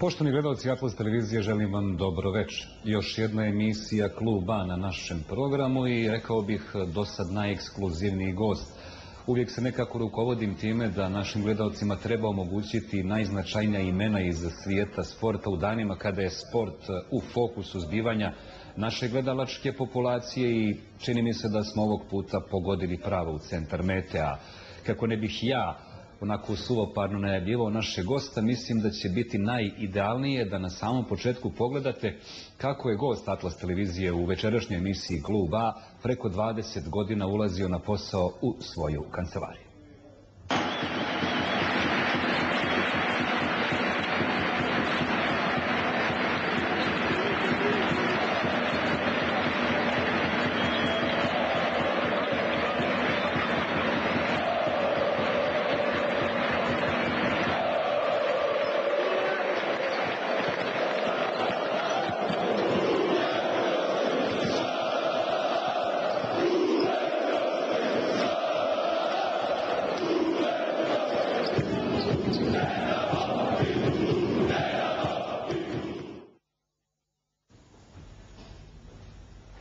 Poštovani gledalci Atlas televizije, želim vam dobro večer. Još jedna emisija Kluba na našem programu i rekao bih do sad najekskluzivniji gost. Uvijek se nekako rukovodim time da našim gledalcima treba omogućiti najznačajnija imena iz svijeta sporta u danima kada je sport u fokusu zbivanja naše gledalačke populacije i čini mi se da smo ovog puta pogodili pravo u centar metea. Kako ne bih ja onako suvoparno najavljivao naše gosta, mislim da će biti najidealnije da na samom početku pogledate kako je gost Atlas televizije u večerašnjoj emisiji Klub A preko 20 godina ulazio na posao u svoju kancelariju.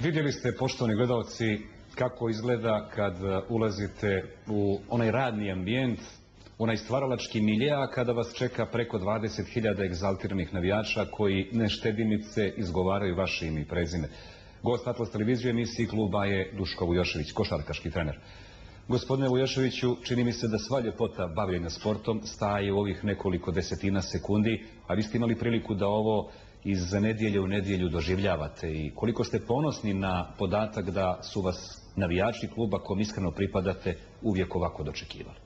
Vidjeli ste, poštovani gledalci, kako izgleda kad ulazite u onaj radni ambijent, onaj stvaralački milija kada vas čeka preko 20.000 egzaltiranih navijača koji neštedimice izgovaraju vaše ime i prezime. Gost Atlas televizije emisiji kluba je Duško Vujošević, košarkaški trener. Gospodine Vujoševiću, čini mi se da sva ljepota bavljenja sportom staje u ovih nekoliko desetina sekundi, a vi ste imali priliku da ovo iz nedjelje u nedjelju doživljavate i koliko ste ponosni na podatak da su vas navijači kluba kom iskreno pripadate uvijek ovako dočekivali?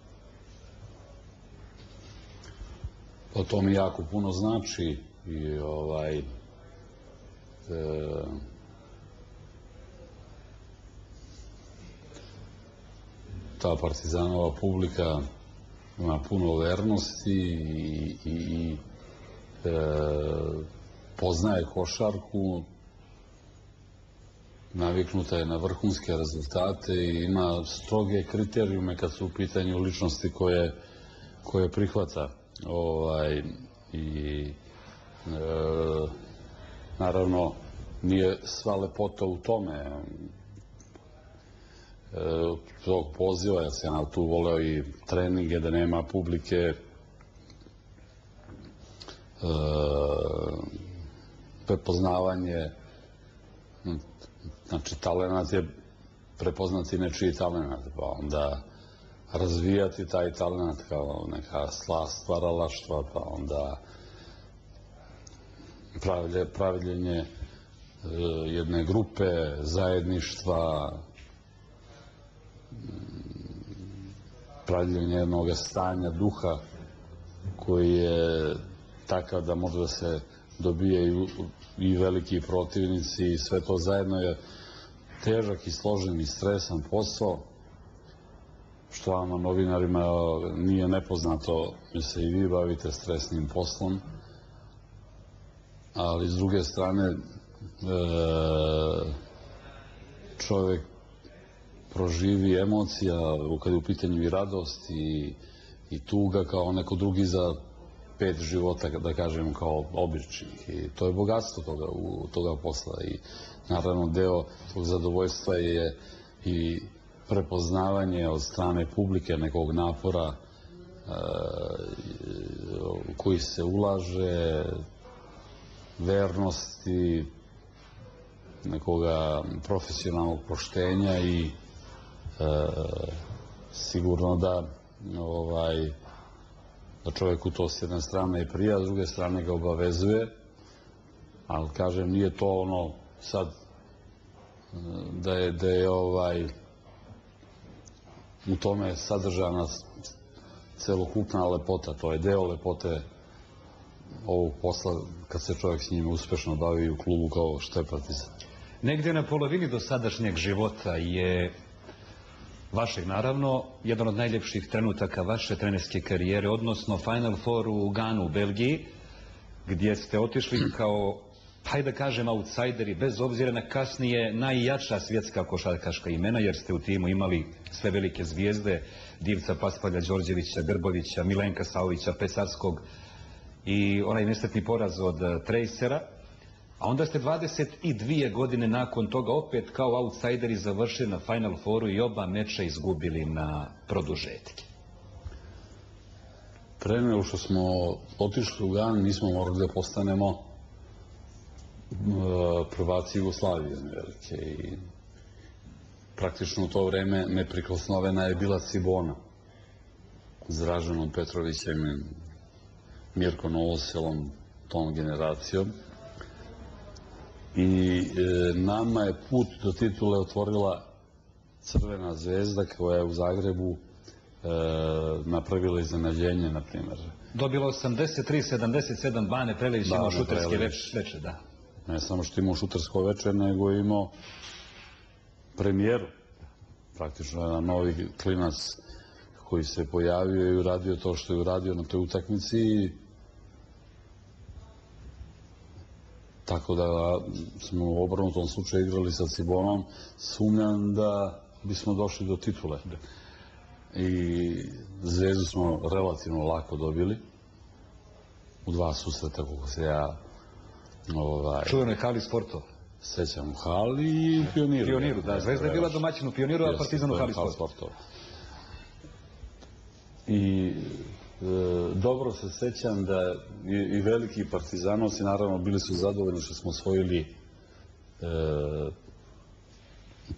Pa to mi jako puno znači i ovaj e, ta partizanova publika ima puno vernosti i, i, i e, poznaje košarku, naviknuta je na vrhunske rezultate i ima stroge kriterijume kad su u pitanju ličnosti koje, koje prihvata. Ovaj, I e, naravno nije sva lepota u tome e, tog poziva, ja sam tu voleo i treninge da nema publike e, prepoznavanje znači talenat je prepoznati nečiji talenat pa onda razvijati taj talenat kao neka sla stvaralaštva pa onda pravilje, praviljenje e, jedne grupe zajedništva praviljenje jednog stanja duha koji je takav da može da se dobijaju i veliki protivnici i sve to zajedno je težak i složen i stresan posao što vama novinarima nije nepoznato da se i vi bavite stresnim poslom ali s druge strane e, čovjek proživi emocija kad je u pitanju i radost i, i tuga kao neko drugi za pet života, da kažem, kao običnih. I to je bogatstvo toga, u, toga posla. I naravno deo tog zadovoljstva je i prepoznavanje od strane publike nekog napora e, koji se ulaže vernosti nekoga profesionalnog poštenja i e, sigurno da ovaj da čovjeku to s jedne strane prija, s druge strane ga obavezuje, ali kažem, nije to ono sad da je, da je ovaj u tome sadržana celokupna lepota, to je deo lepote ovog posla kad se čovjek s njim uspešno bavi u klubu kao što je partizan. Negdje na polovini dosadašnjeg života je vašeg naravno, jedan od najljepših trenutaka vaše trenerske karijere, odnosno Final Four u Ganu u Belgiji, gdje ste otišli kao, hajde da kažem, outsideri, bez obzira na kasnije najjača svjetska košarkaška imena, jer ste u timu imali sve velike zvijezde, Divca Paspalja, Đorđevića, Grbovića, Milenka Saovića, Pesarskog. i onaj nesretni poraz od e, Tracera, a onda ste 22 godine nakon toga opet kao outsideri završili na Final Fouru i oba meča izgubili na produžetke. Pre nego što smo otišli u Gan, mi smo morali da postanemo e, prvaci Jugoslavije velike i praktično u to vreme neprikosnovena je bila Cibona s Draženom Petrovićem i Mirko Novoselom, tom generacijom. I e, nama je put do titule otvorila Crvena zvezda koja je u Zagrebu e, napravila iznenađenje, na primjer. Dobilo 83-77 Bane Prelević imao šuterske Prelević. več, veče, da. Ne samo što imao šutersko veče, nego imao premijeru. Praktično jedan novi klinac koji se pojavio i uradio to što je uradio na toj utakmici. i Tako da smo u obrnutom slučaju igrali sa Cibonom, sumnjam da bismo došli do titule. I zvezdu smo relativno lako dobili. U dva susreta, kako se ja ovaj, Čuvenoj hali sporto. sećam u hali i pioniru. Pioniru, da. Zvezda je bila domaćin u Pioniru, a Partizan u hali hal sporto. I dobro se sećam da i, i veliki partizanovci naravno bili su zadovoljni što smo osvojili e,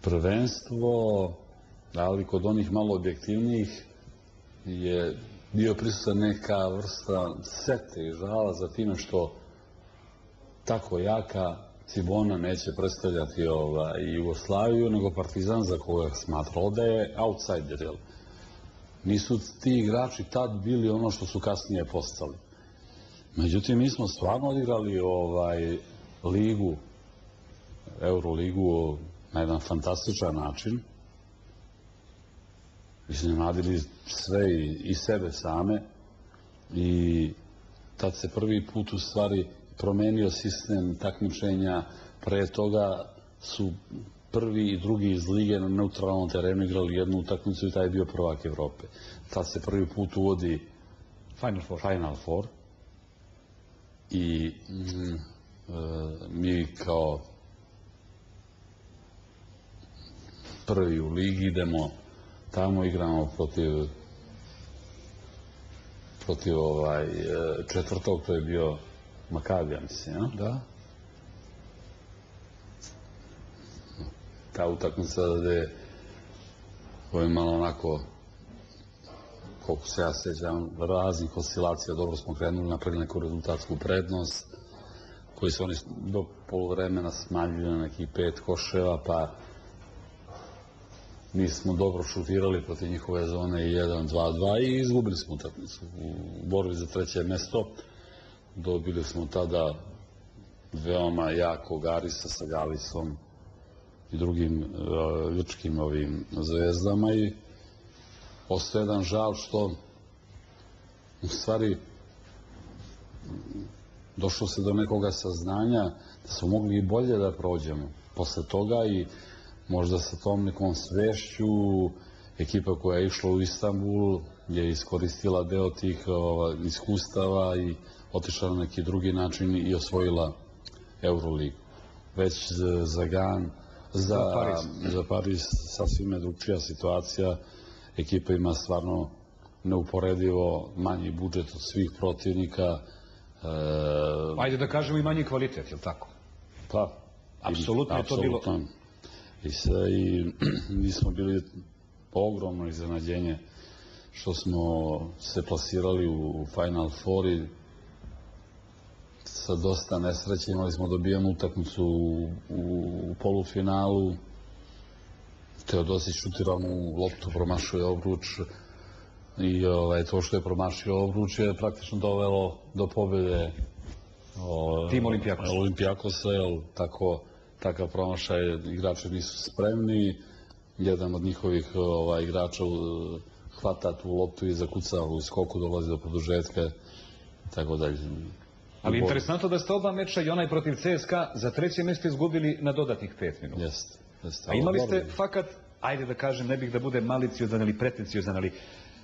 prvenstvo, ali kod onih malo objektivnijih je bio prisutan neka vrsta sete i žala za time što tako jaka Cibona neće predstavljati ovaj, Jugoslaviju, nego Partizan za koga smatrao da je outsider. Jel? Nisu ti igrači tad bili ono što su kasnije postali. Međutim, mi smo stvarno odigrali ovaj, ligu, Euroligu na jedan fantastičan način. Iznenadili sve i, i sebe same i tad se prvi put u stvari promenio sistem takmičenja. Pre toga su prvi i drugi iz lige na neutralnom terenu igrali jednu utakmicu i taj je bio prvak Evrope. Tad se prvi put uvodi Final Four. Final Four i mm, e, mi kao prvi u ligi idemo tamo igramo protiv protiv ovaj e, četvrtog to je bio Makabija mislim ja? Da. Ta utakmica da je ovo je malo onako koliko se ja sećam raznih oscilacija. Dobro smo krenuli napravili neku rezultatsku prednost koji su oni do polovremena smanjili na nekih pet koševa pa mi smo dobro šutirali protiv njihove zone i 1-2-2 i izgubili smo utakmicu u borbi za treće mesto. Dobili smo tada veoma jakog Arisa sa Galisom i drugim uh, grčkim ovim zvezdama i ostaje jedan žal što u stvari došlo se do nekoga saznanja da smo mogli i bolje da prođemo posle toga i možda sa tom nekom svešću ekipa koja je išla u Istanbul je iskoristila deo tih ova, iskustava i otišla na neki drugi način i osvojila Euroligu. Već za, za za, Pariz. za Pariz sasvim je drugčija situacija. Ekipa ima stvarno neuporedivo manji budžet od svih protivnika. E, Ajde da kažemo i manji kvalitet, je li tako? pa, Apsolutno je to bilo-. I, sve, i mi smo bili ogromno iznenađenje što smo se plasirali u Final Four i sa dosta nesreće imali smo dobijanu utakmicu u, u polufinalu. Teodosić šutiranu loptu, promašuje obruč i ovaj, to što je promašio obruč je praktično dovelo do pobjede o, Tim Olimpijakos. Olimpijakosa, jer tako, takav promašaj igrači nisu spremni. Jedan od njihovih ovaj, igrača hvata tu loptu i zakuca u skoku, dolazi do produžetka i tako dalje. Ali interesantno da ste oba meča i onaj protiv CSKA za treće mjesto izgubili na dodatnih pet minuta. Jeste. jeste. A imali ste fakat, ajde da kažem, ne bih da bude maliciozan ili pretenciozan, ali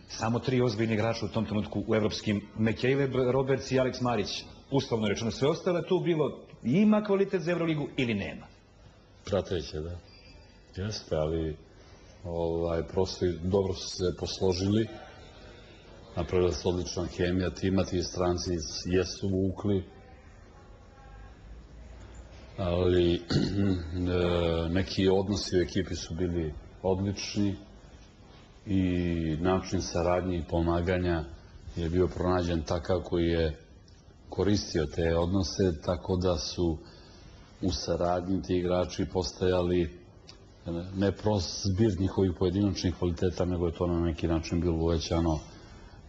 samo tri ozbiljni igrača u tom trenutku u evropskim Mekejle Roberts i Alex Marić. Uslovno rečeno, sve ostale tu bilo ima kvalitet za Euroligu ili nema. Prateće, da. Jeste, ali ovaj, prosto dobro su se posložili. Napravila se odlična hemija tima, ti stranci jesu vukli. Ali e, neki odnosi u ekipi su bili odlični i način saradnje i pomaganja je bio pronađen takav koji je koristio te odnose, tako da su u saradnji ti igrači postajali ne prost zbir njihovih pojedinačnih kvaliteta, nego je to na neki način bilo uvećano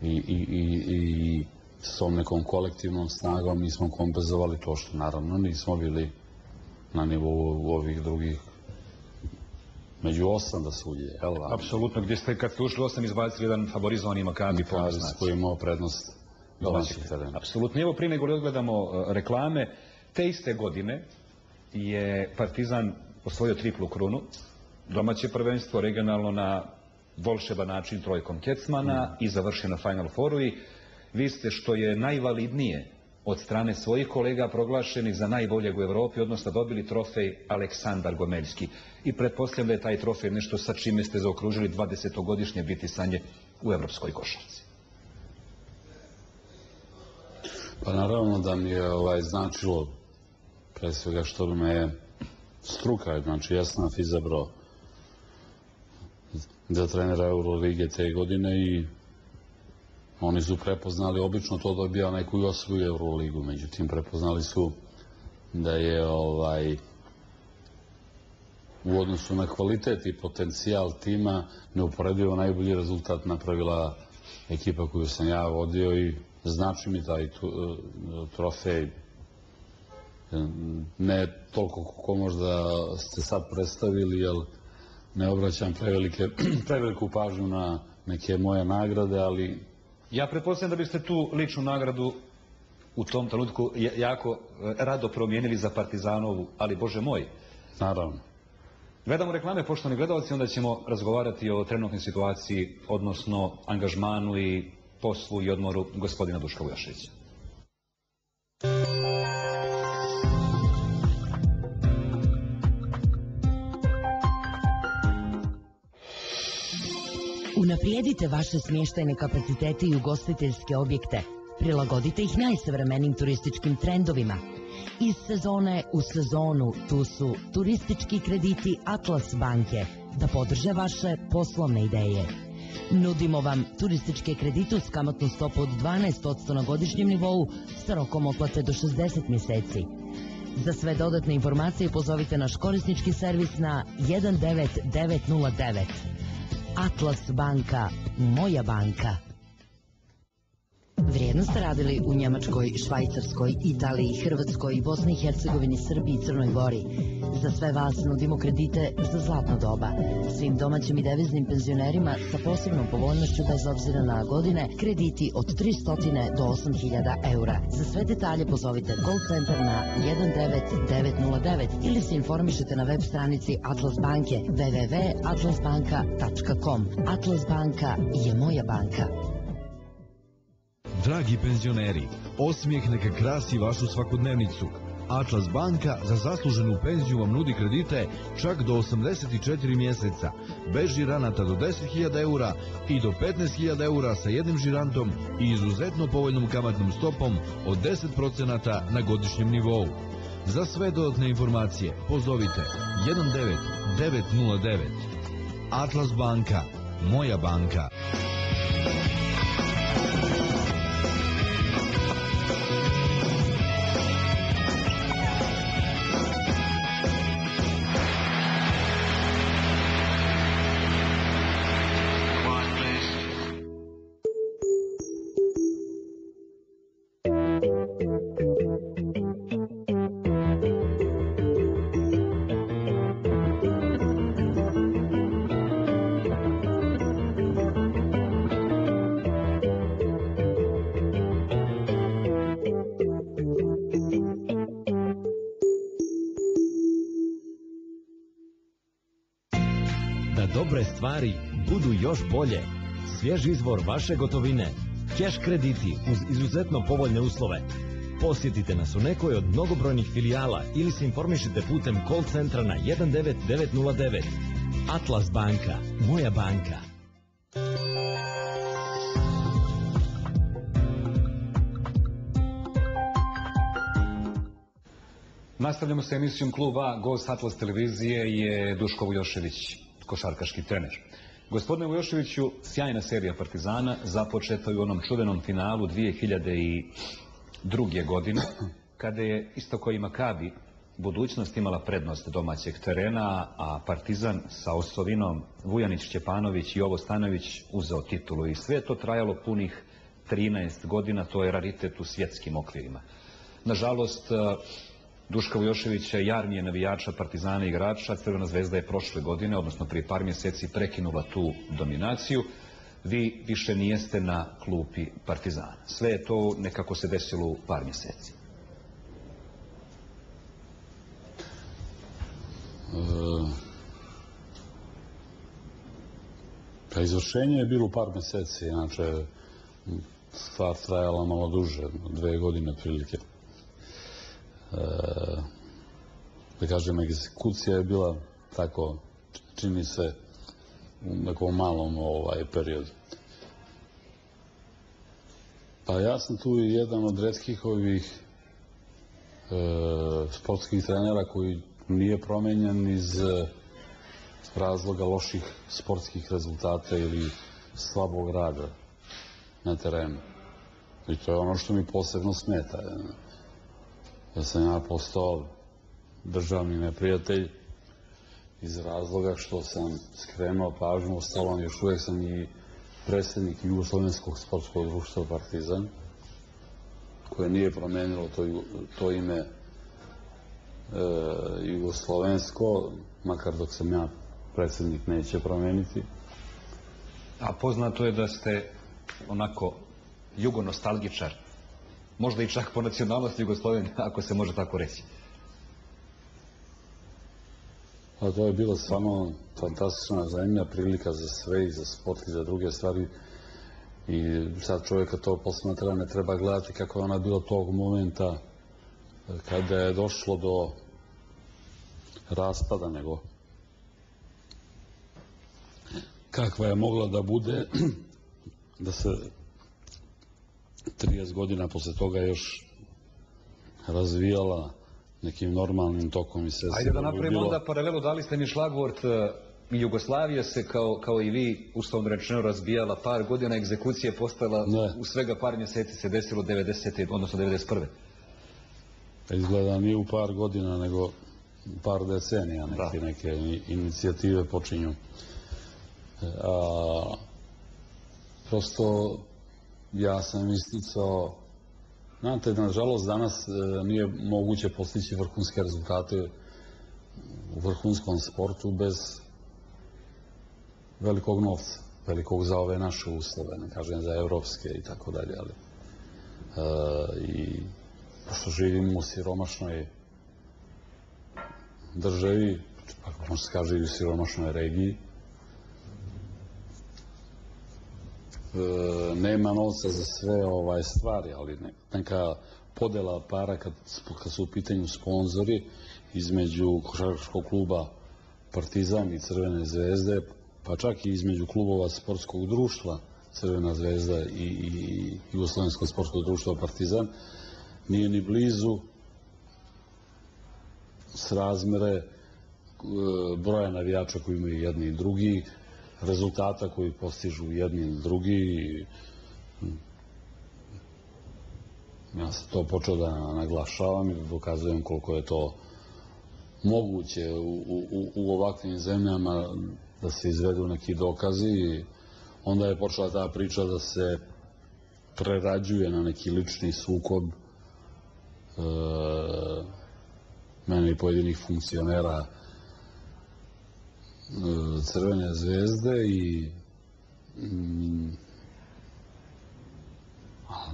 i, i, i, i s tom nekom kolektivnom snagom mi smo kompenzovali to što naravno nismo bili na nivou ovih drugih među osam da se uđe. Jel, Apsolutno, gdje ste kad ste ušli osam izbacili jedan favorizovani Makabi Makabi koji je imao prednost domaćeg terena. Apsolutno. Evo prije nego li odgledamo e, reklame, te iste godine je Partizan osvojio triplu krunu, domaće prvenstvo regionalno na volšeban način trojkom Kecmana i završio na Final Fouru i vi ste što je najvalidnije od strane svojih kolega proglašeni za najboljeg u Europi, odnosno dobili trofej Aleksandar Gomeljski. I pretpostavljam da je taj trofej nešto sa čime ste zaokružili 20-godišnje bitisanje u evropskoj košarci. Pa naravno da mi je ovaj, značilo pre svega što me je struka, znači ja sam izabrao za trenera Eurolige te godine i oni su prepoznali, obično to dobija neku i osvoju Euroligu, međutim prepoznali su da je ovaj u odnosu na kvalitet i potencijal tima neuporedivo najbolji rezultat napravila ekipa koju sam ja vodio i znači mi taj tu, trofej. Ne toliko kako možda ste sad predstavili, jer ne obraćam prevelike, preveliku pažnju na neke moje nagrade, ali... Ja pretpostavljam da biste tu ličnu nagradu u tom trenutku jako e, rado promijenili za Partizanovu, ali Bože moj. Naravno. Gledamo reklame, poštovani gledalci, onda ćemo razgovarati o trenutnoj situaciji, odnosno angažmanu i poslu i odmoru gospodina Duška Vujašića. Unaprijedite vaše smještajne kapacitete i ugostiteljske objekte. Prilagodite ih najsavremenim turističkim trendovima. Iz sezone u sezonu tu su turistički krediti Atlas banke da podrže vaše poslovne ideje. Nudimo vam turističke kredite uz kamatnu stopu od 12% na godišnjem nivou sa rokom otplate do 60 mjeseci. Za sve dodatne informacije pozovite naš korisnički servis na 19909. Atlas banka, moja banka. Vrijedno ste radili u Njemačkoj, Švajcarskoj, Italiji, Hrvatskoj, Bosni i Hercegovini, Srbiji i Crnoj Gori. Za sve vas nudimo kredite za zlatno doba. Svim domaćim i deviznim penzionerima sa posebnom povoljnošću bez obzira na godine krediti od 300 do 8000 eura. Za sve detalje pozovite call center na 19909 ili se informišete na web stranici Atlas banke www.atlasbanka.com Atlas banka je moja banka. Dragi penzioneri, osmijeh neka krasi vašu svakodnevnicu. Atlas banka za zasluženu penziju vam nudi kredite čak do 84 mjeseca, bez žiranata do 10.000 eura i do 15.000 eura sa jednim žirantom i izuzetno povoljnom kamatnom stopom od 10% na godišnjem nivou. Za sve dodatne informacije pozovite 19909. Atlas banka, moja banka. Stvari budu još bolje. svjež izvor vaše gotovine, keš krediti uz izuzetno povoljne uslove. Posjetite nas u nekoj od mnogobrojnih filijala ili se informišite putem call centra na 19909. Atlas banka, moja banka. Nastavljamo sa emisijom kluba Gost Atlas televizije je Duško Vujošević, košarkaški trener. Gospodine Vujoševiću, sjajna serija Partizana započeta u onom čuvenom finalu 2002. godine, kada je isto koji Makabi budućnost imala prednost domaćeg terena, a Partizan sa osovinom Vujanić Ćepanović i Ovo Stanović uzeo titulu. I sve to trajalo punih 13 godina, to je raritet u svjetskim okvirima. Nažalost, Duška Vujoševića, jarnije navijača, partizana i igrača, Crvena zvezda je prošle godine, odnosno prije par mjeseci, prekinula tu dominaciju. Vi više nijeste na klupi partizana. Sve je to nekako se desilo u par mjeseci. Pa izvršenje je bilo par mjeseci, inače stvar trajala malo duže, dve godine prilike. Da kažem, egzekucija je bila tako, čini se, u nekom malom ovaj, periodu. Pa ja sam tu i jedan od redkih ovih e, sportskih trenera koji nije promenjen iz e, razloga loših sportskih rezultata ili slabog rada na terenu. I to je ono što mi posebno smeta da sam ja postao državni neprijatelj iz razloga što sam skrenuo pažnju, ostalom još uvijek sam i predsjednik Jugoslovenskog sportskog društva Partizan, koje nije promenilo to, to ime e, Jugoslovensko, makar dok sam ja predsjednik neće promeniti. A poznato je da ste onako jugonostalgičar možda i čak po nacionalnosti Jugoslovenije, ako se može tako reći. A to je bilo stvarno fantastična zemlja, prilika za sve i za sport i za druge stvari. I sad čovjeka to posmatra, ne treba gledati kako je ona bila tog momenta kada je došlo do raspada, nego kakva je mogla da bude da se 30 godina posle toga još razvijala nekim normalnim tokom i sve. Ajde da napravimo bilo... onda paralelu, dali ste mi šlagvort e, Jugoslavija se kao, kao i vi uslovno rečeno razbijala par godina, egzekucija je postala ne. u svega par mjeseci se desilo 90. odnosno 91. Izgleda nije u par godina, nego par decenija neke, da. neke inicijative počinju. E, a, prosto ja sam isticao, znate, nažalost danas e, nije moguće postići vrhunske rezultate u vrhunskom sportu bez velikog novca, velikog za ove naše uslove, ne kažem za evropske i tako dalje, ali e, i pošto živimo u siromašnoj državi, ako možete se kaže i u siromašnoj regiji, E, nema novca za sve ovaj stvari, ali neka podela para kad, kad su u pitanju sponzori između košarkaškog kluba Partizan i Crvene zvezde, pa čak i između klubova sportskog društva Crvena zvezda i, i Jugoslovensko sportsko društvo Partizan, nije ni blizu s razmere e, broja navijača koji imaju jedni i drugi, rezultata koji postižu jedni ili drugi. Ja sam to počeo da naglašavam i da dokazujem koliko je to moguće u, u, u ovakvim zemljama da se izvedu neki dokazi i onda je počela ta priča da se prerađuje na neki lični sukob e, mene i pojedinih funkcionera Crvene zvezde i mm,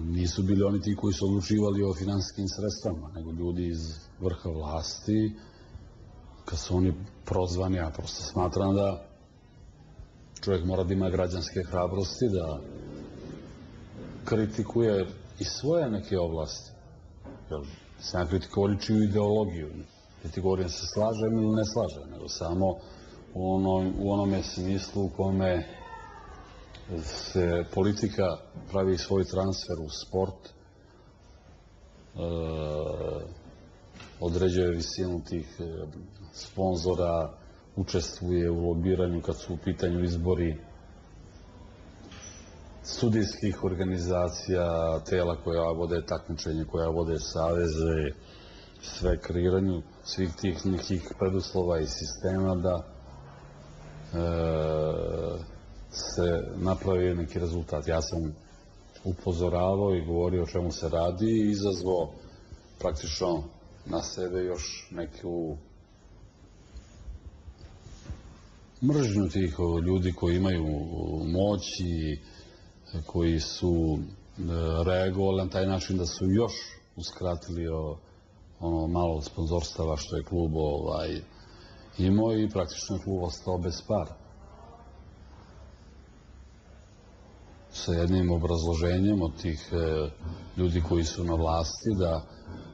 nisu bili oni ti koji su odlučivali o finansijskim sredstvama, nego ljudi iz vrha vlasti, kad su oni prozvani, ja prosto smatram da čovjek mora da ima građanske hrabrosti, da kritikuje i svoje neke oblasti. Jer sam ja kritikovao ličiju ideologiju. Niti govorim se slažem ili ne slažem, nego samo u, u onome smislu u kome se politika pravi svoj transfer u sport, e, određuje visinu tih e, sponzora, učestvuje u lobiranju kad su u pitanju izbori studijskih organizacija, tela koja vode takmičenje, koja vode saveze, sve kreiranju svih tih nekih preduslova i sistema da se napravi neki rezultat. Ja sam upozoravao i govorio o čemu se radi i izazvao praktično na sebe još neku mržnju tih ljudi koji imaju moć i koji su e, reagovali na taj način da su još uskratili ono malo sponzorstava što je klub ovaj, imao i praktično je klub ostao bez para. Sa jednim obrazloženjem od tih e, ljudi koji su na vlasti da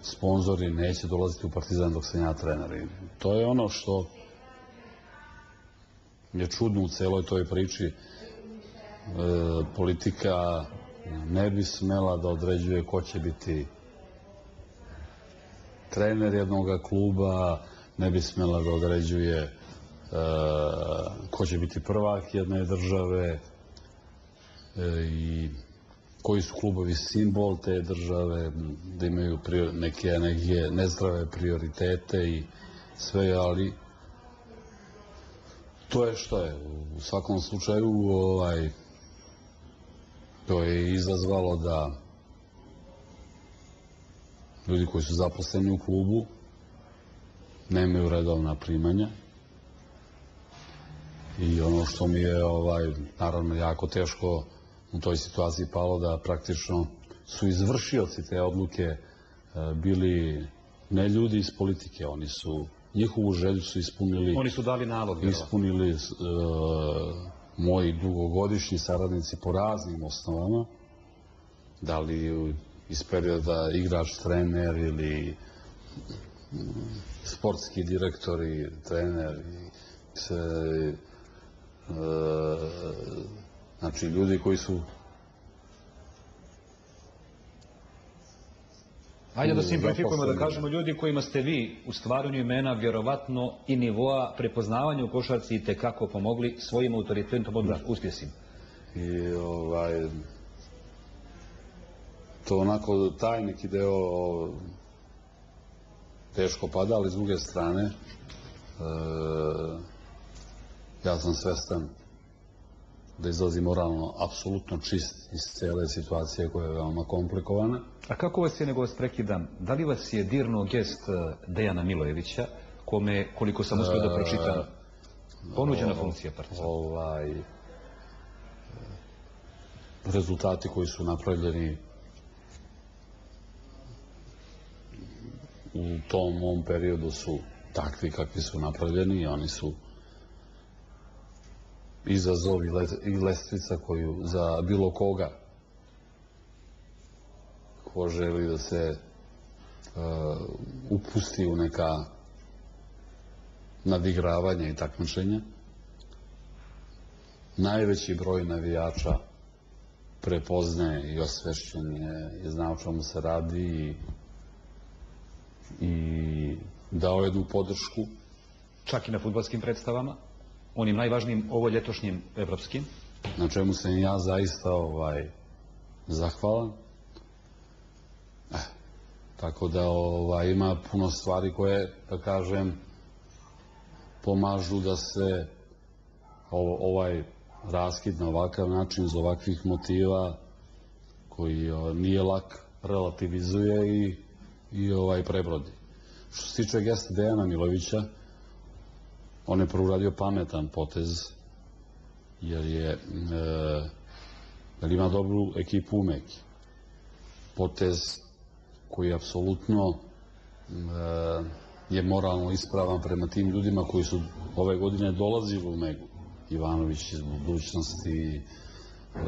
sponzori neće dolaziti u Partizan dok sam ja trener. I to je ono što je čudno u celoj toj priči. E, politika ne bi smela da određuje ko će biti trener jednog kluba, ne bi smela da određuje e, ko će biti prvak jedne države e, i koji su klubovi simbol te države, da imaju neke, neke nezdrave prioritete i sve, ali to je što je. U svakom slučaju ovaj, to je izazvalo da ljudi koji su zaposleni u klubu nemaju redovna primanja i ono što mi je ovaj, naravno jako teško u toj situaciji palo da praktično su izvršioci te odluke e, bili ne ljudi iz politike, oni su njihovu želju su ispunili Oni su dali nalog. ispunili e, moji dugogodišnji saradnici po raznim osnovama, da li iz perioda igrač, trener ili sportski direktori, treneri, se, e, znači ljudi koji su Hajde da simplifikujemo, da kažemo ljudi kojima ste vi u stvaranju imena vjerovatno i nivoa prepoznavanja u košarci i tekako pomogli svojim autoritetom da. uspjesima. I ovaj, to onako taj neki deo teško pada, ali s druge strane e, ja sam svestan da izlazi moralno apsolutno čist iz cele situacije koja je veoma komplikovana. A kako vas je, nego vas prekidam, da li vas je dirno gest e, Dejana Milojevića, kome, koliko sam uspio da pročitam, ponuđena funkcija partizana? Ovaj, rezultati koji su napravljeni u tom mom periodu su takvi kakvi su napravljeni i oni su izazov i lestvica koju za bilo koga ko želi da se uh, upusti u neka nadigravanja i takmičenja. Najveći broj navijača prepoznaje i osvešćen je i zna o čemu se radi i, i dao jednu podršku. Čak i na futbolskim predstavama? onim najvažnijim ovo ljetošnjim evropskim? Na čemu sam ja zaista ovaj, zahvalan. Eh, tako da ovaj, ima puno stvari koje, da kažem, pomažu da se ovaj raskid na ovakav način, iz ovakvih motiva, koji nije lak, relativizuje i, i ovaj prebrodi. Što se tiče gesta Dejana Milovića, On je prvo uradio pametan potez, jer je, e, jer ima dobru ekipu u Meki. Potez koji apsolutno e, je moralno ispravan prema tim ljudima koji su ove godine dolazili u Megu. Ivanović iz budućnosti, e,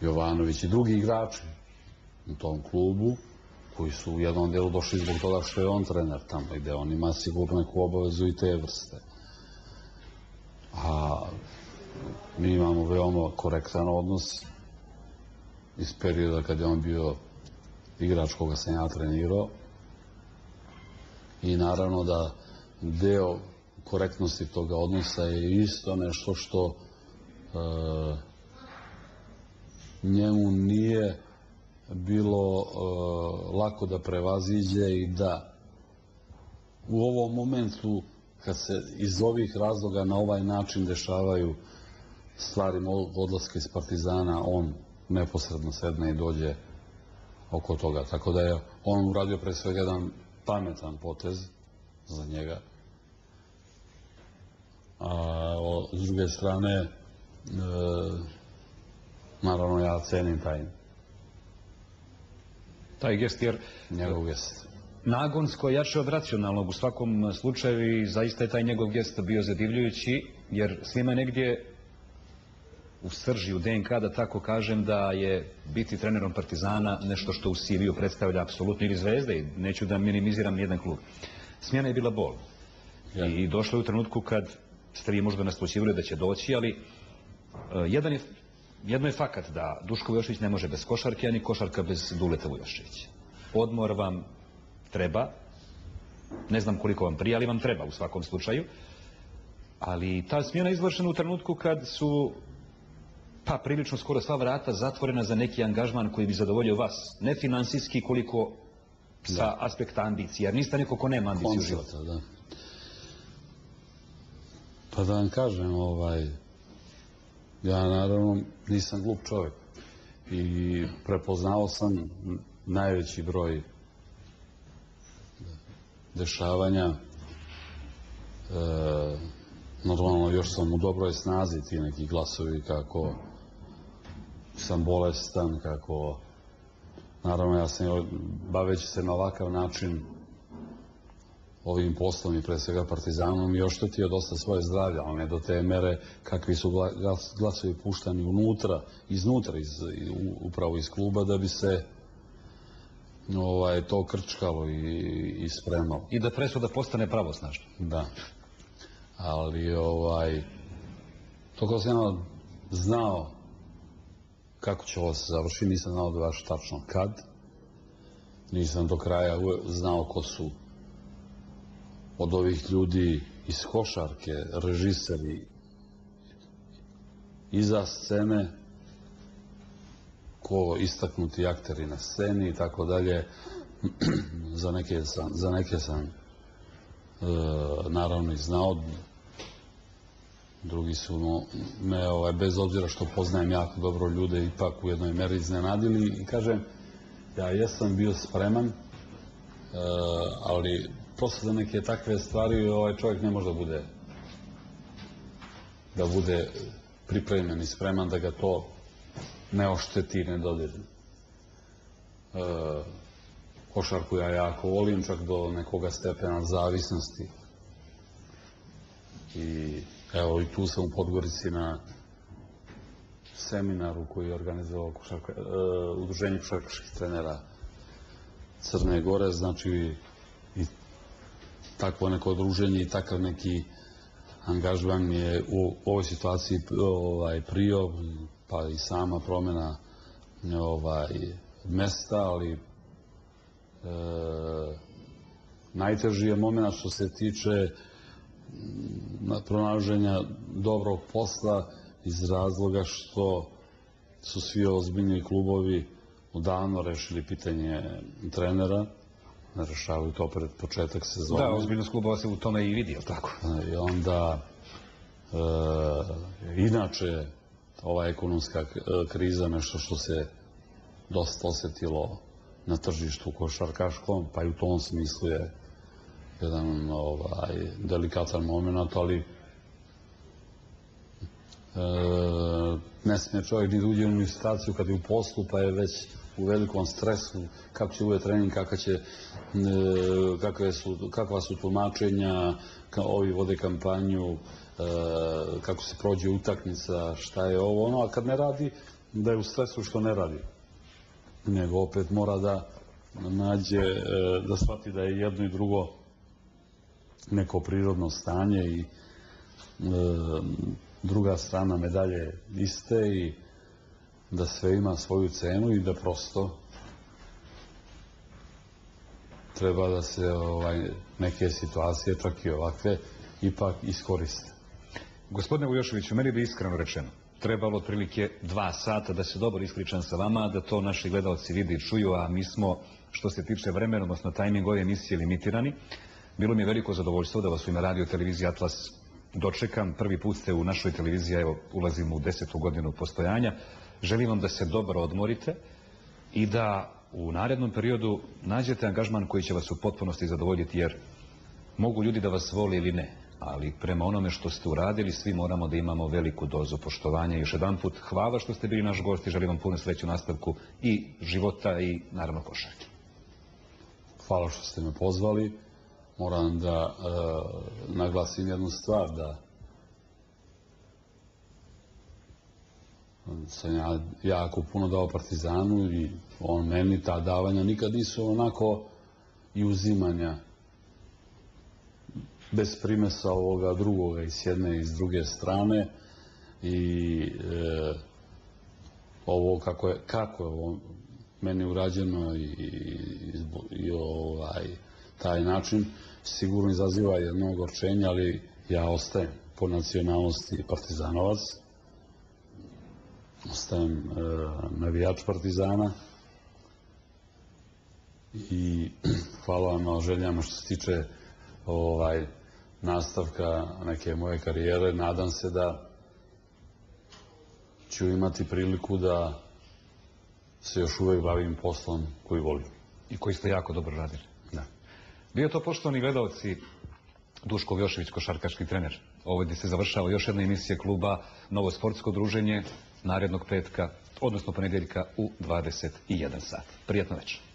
Jovanović i drugi igrači u tom klubu koji su u jednom delu došli zbog toga što je on trener tamo gde on ima sigurno neku obavezu i te vrste. A mi imamo veoma korektan odnos iz perioda kad je on bio igrač koga sam ja trenirao i naravno da deo korektnosti toga odnosa je isto nešto što e, njemu nije bilo e, lako da prevaziđe i da u ovom momentu kad se iz ovih razloga na ovaj način dešavaju stvari mog odlaska iz Partizana, on neposredno sedne i dođe oko toga. Tako da je on uradio pre svega jedan pametan potez za njega. A o, s druge strane, e, naravno ja cenim taj Taj gest, jer njegov gest. nagonsko jače od racionalnog u svakom slučaju i zaista je taj njegov gest bio zadivljujući, jer svima je negdje u srži, u DNK, da tako kažem, da je biti trenerom Partizana nešto što u CV-u predstavlja apsolutno ili zvezde i neću da minimiziram jedan klub. Smjena je bila bol. Ja. I došlo je u trenutku kad ste vi možda naslućivali da će doći, ali e, jedan je, jedno je fakat da Duško Vujošević ne može bez košarke, a ni košarka bez Duleta Vujoševića. Odmor vam treba, ne znam koliko vam prija, ali vam treba u svakom slučaju. Ali ta smjena je izvršena u trenutku kad su pa prilično skoro sva vrata zatvorena za neki angažman koji bi zadovoljio vas. Ne finansijski koliko sa aspekta ambicije, jer niste neko ko nema ambiciju u životu. Da. Pa da vam kažem, ovaj, ja naravno nisam glup čovjek i prepoznao sam najveći broj dešavanja. E, normalno još sam u dobroj snazi ti neki glasovi kako sam bolestan, kako naravno ja sam baveći se na ovakav način ovim poslom i pre svega partizanom i oštetio dosta svoje zdravlje, ali ne do te mere kakvi su gla- glas- glasovi puštani unutra, iznutra, iz, upravo iz kluba, da bi se ovaj, to krčkalo i, i spremalo. I da presuda postane pravosnažna. Da. Ali, ovaj, toliko sam ja znao kako će ovo se završiti, nisam znao da baš tačno kad. Nisam do kraja znao ko su od ovih ljudi iz košarke, režiseri, iza scene, ko istaknuti akteri na sceni i tako dalje. za neke sam, za neke sam e, naravno i znao. Drugi su me, ovaj, bez obzira što poznajem jako dobro ljude, ipak u jednoj meri iznenadili i kažem, ja jesam bio spreman, e, ali posle za neke takve stvari ovaj čovjek ne može da bude da bude pripremljen i spreman da ga to ne ošteti, ne dodiri. E, košarku ja jako volim, čak do nekoga stepena zavisnosti. I evo i tu sam u Podgorici na seminaru koji je organizovao košarka, e, udruženje košarkaških trenera Crne Gore, znači takvo neko udruženje i takav neki angažman je u ovoj situaciji ovaj, prio, pa i sama promjena ovaj, mesta, ali e, najteži je moment što se tiče na pronalaženja dobrog posla iz razloga što su svi ozbiljni klubovi odavno rešili pitanje trenera, ne rešavaju to pred početak sezone. Da, ozbiljnost klubova se u tome i vidi, jel tako? I onda, e, inače, ova ekonomska e, kriza nešto što se dosta osetilo na tržištu košarkaškom, pa i u tom smislu je jedan ovaj, delikatan moment, ali e, ne smije čovjek ni da uđe u situaciju kad je u poslu, pa je već u velikom stresu, kako će uvijek trening, kakva, će, e, kakve su, kakva su tumačenja, ovi vode kampanju, e, kako se prođe utakmica, šta je ovo, ono, a kad ne radi, da je u stresu što ne radi. Nego opet mora da nađe, e, da shvati da je jedno i drugo neko prirodno stanje i druga strana medalje iste i da sve ima svoju cenu i da prosto treba da se ovaj, neke situacije, čak i ovakve, ipak iskoriste. Gospodine Vujoševiću, meni bi iskreno rečeno trebalo otprilike dva sata da se dobro ispričam sa vama, da to naši gledalci vide i čuju, a mi smo, što se tiče vremena, odnosno tajming ove emisije, limitirani. Bilo mi je veliko zadovoljstvo da vas u ime radio televizije Atlas dočekam. Prvi put ste u našoj televiziji, evo, ulazimo u desetu godinu postojanja. Želim vam da se dobro odmorite i da u narednom periodu nađete angažman koji će vas u potpunosti zadovoljiti, jer mogu ljudi da vas vole ili ne, ali prema onome što ste uradili, svi moramo da imamo veliku dozu poštovanja. Još jedan put, hvala što ste bili naš gost i želim vam puno sreću nastavku i života i naravno košarke. Hvala što ste me pozvali. Moram da e, naglasim jednu stvar, da sam ja jako puno dao Partizanu i on meni ta davanja nikad nisu onako i uzimanja bez primesa ovoga drugoga i s jedne i s druge strane. I e, ovo kako je, kako je ovo meni urađeno i, i, i ovaj, taj način sigurno izaziva jedno ogorčenje, ali ja ostajem po nacionalnosti partizanovac, ostajem e, navijač partizana i hvala vam na željama što se tiče ovaj, nastavka neke moje karijere. Nadam se da ću imati priliku da se još uvek bavim poslom koji volim. I koji ste jako dobro radili. Da. Bio to poštovani gledalci Duško Vjošević, košarkaški trener. Ovdje se završava još jedna emisija kluba Novo sportsko druženje narednog petka, odnosno ponedjeljka u 21 sat. Prijetno večer.